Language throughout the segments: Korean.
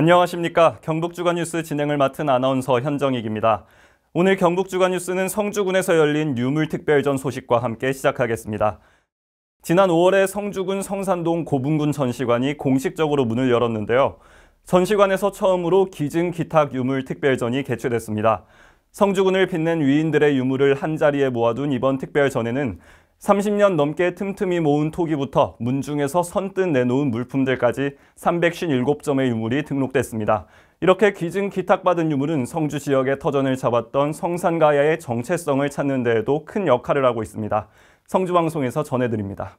안녕하십니까. 경북주간뉴스 진행을 맡은 아나운서 현정익입니다. 오늘 경북주간뉴스는 성주군에서 열린 유물특별전 소식과 함께 시작하겠습니다. 지난 5월에 성주군 성산동 고분군 전시관이 공식적으로 문을 열었는데요. 전시관에서 처음으로 기증 기탁 유물 특별전이 개최됐습니다. 성주군을 빛낸 위인들의 유물을 한자리에 모아둔 이번 특별전에는 30년 넘게 틈틈이 모은 토기부터 문중에서 선뜻 내놓은 물품들까지 357점의 유물이 등록됐습니다. 이렇게 기증 기탁받은 유물은 성주 지역의 터전을 잡았던 성산가야의 정체성을 찾는 데에도 큰 역할을 하고 있습니다. 성주방송에서 전해드립니다.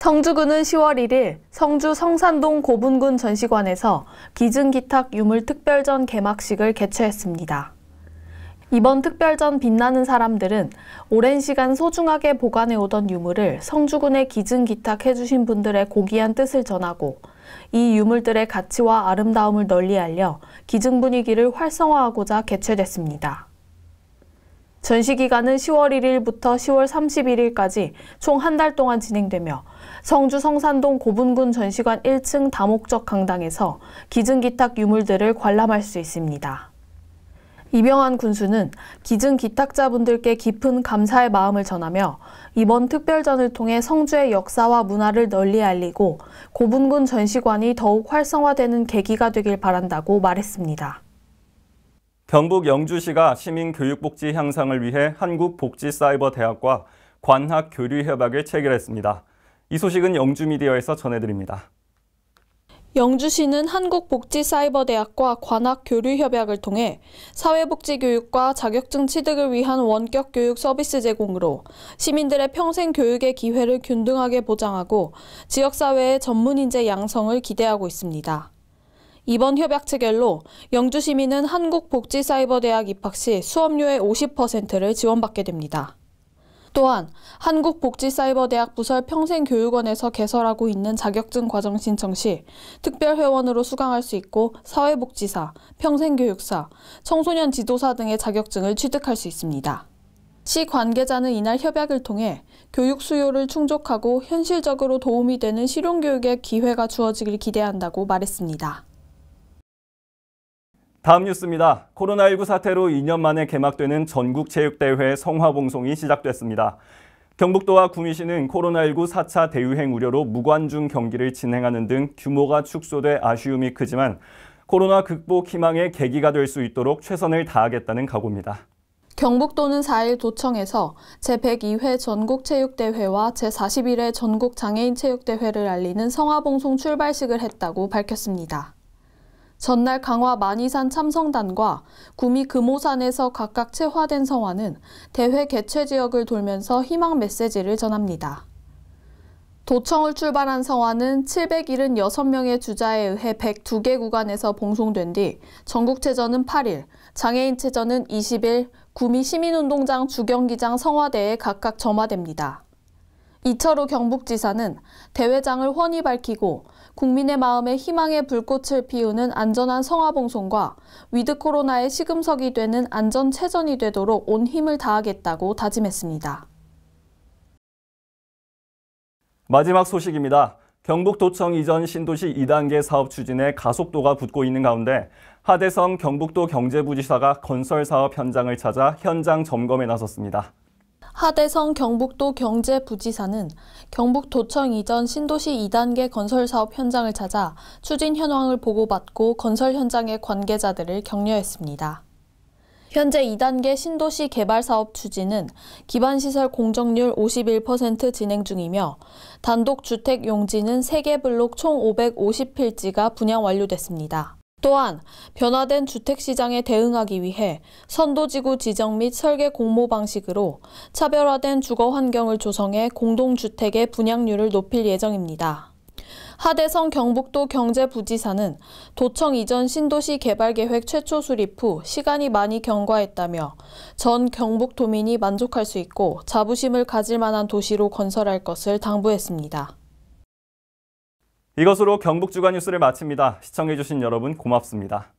성주군은 10월 1일 성주 성산동 고분군 전시관에서 기증 기탁 유물 특별전 개막식을 개최했습니다. 이번 특별전 빛나는 사람들은 오랜 시간 소중하게 보관해오던 유물을 성주군에 기증 기탁해주신 분들의 고귀한 뜻을 전하고 이 유물들의 가치와 아름다움을 널리 알려 기증 분위기를 활성화하고자 개최됐습니다. 전시 기간은 10월 1일부터 10월 31일까지 총 한 달 동안 진행되며 성주 성산동 고분군 전시관 1층 다목적 강당에서 기증 기탁 유물들을 관람할 수 있습니다. 이병환 군수는 기증 기탁자분들께 깊은 감사의 마음을 전하며 이번 특별전을 통해 성주의 역사와 문화를 널리 알리고 고분군 전시관이 더욱 활성화되는 계기가 되길 바란다고 말했습니다. 경북 영주시가 시민교육복지 향상을 위해 한국복지사이버대학과 관학 교류 협약을 체결했습니다. 이 소식은 영주미디어에서 전해드립니다. 영주시는 한국복지사이버대학과 관학교류협약을 통해 사회복지교육과 자격증 취득을 위한 원격 교육 서비스 제공으로 시민들의 평생 교육의 기회를 균등하게 보장하고 지역사회의 전문인재 양성을 기대하고 있습니다. 이번 협약 체결로 영주 시민은 한국복지사이버대학 입학 시 수업료의 50%를 지원받게 됩니다. 또한 한국복지사이버대학 부설 평생교육원에서 개설하고 있는 자격증 과정 신청 시 특별회원으로 수강할 수 있고 사회복지사, 평생교육사, 청소년 지도사 등의 자격증을 취득할 수 있습니다. 시 관계자는 이날 협약을 통해 교육 수요를 충족하고 현실적으로 도움이 되는 실용교육의 기회가 주어지길 기대한다고 말했습니다. 다음 뉴스입니다. 코로나19 사태로 2년 만에 개막되는 전국체육대회 성화봉송이 시작됐습니다. 경북도와 구미시는 코로나19 4차 대유행 우려로 무관중 경기를 진행하는 등 규모가 축소돼 아쉬움이 크지만 코로나 극복 희망의 계기가 될 수 있도록 최선을 다하겠다는 각오입니다. 경북도는 4일 도청에서 제102회 전국체육대회와 제41회 전국장애인체육대회를 알리는 성화봉송 출발식을 했다고 밝혔습니다. 전날 강화 만이산 참성단과 구미 금오산에서 각각 채화된 성화는 대회 개최 지역을 돌면서 희망 메시지를 전합니다. 도청을 출발한 성화는 776명의 주자에 의해 102개 구간에서 봉송된 뒤 전국체전은 8일, 장애인체전은 20일, 구미 시민운동장 주경기장 성화대에 각각 점화됩니다. 이철우 경북지사는 대회장을 훤히 밝히고 국민의 마음에 희망의 불꽃을 피우는 안전한 성화봉송과 위드 코로나의 시금석이 되는 안전체전이 되도록 온 힘을 다하겠다고 다짐했습니다. 마지막 소식입니다. 경북도청 이전 신도시 2단계 사업 추진에 가속도가 붙고 있는 가운데 하대성 경북도 경제부지사가 건설 사업 현장을 찾아 현장 점검에 나섰습니다. 하대성 경북도 경제부지사는 경북도청 이전 신도시 2단계 건설 사업 현장을 찾아 추진 현황을 보고받고 건설 현장의 관계자들을 격려했습니다. 현재 2단계 신도시 개발 사업 추진은 기반시설 공정률 51% 진행 중이며 단독 주택 용지는 3개 블록 총 550필지가 분양 완료됐습니다. 또한 변화된 주택시장에 대응하기 위해 선도지구 지정 및 설계 공모 방식으로 차별화된 주거 환경을 조성해 공동주택의 분양률을 높일 예정입니다. 하대성 경북도 경제부지사는 도청 이전 신도시 개발 계획 최초 수립 후 시간이 많이 경과했다며 전 경북도민이 만족할 수 있고 자부심을 가질 만한 도시로 건설할 것을 당부했습니다. 이것으로 경북주간 뉴스를 마칩니다. 시청해주신 여러분 고맙습니다.